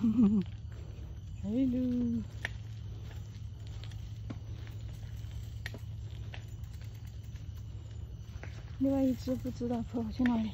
哼哼哼，哎呦，另外一只不知道跑去哪里。